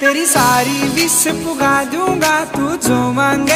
तेरी सारी विश पुगा दूँगा तू जो मांग